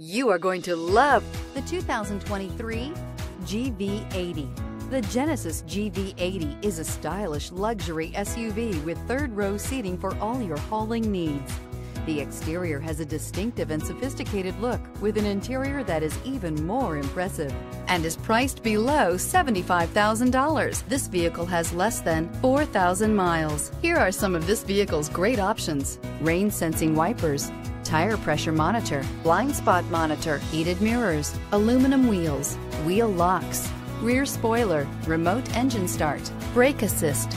You are going to love the 2023 GV80. The Genesis GV80 is a stylish luxury SUV with third row seating for all your hauling needs. The exterior has a distinctive and sophisticated look with an interior that is even more impressive and is priced below $75,000. This vehicle has less than 4,000 miles. Here are some of this vehicle's great options. Rain sensing wipers, tire pressure monitor, blind spot monitor, heated mirrors, aluminum wheels, wheel locks, rear spoiler, remote engine start, brake assist,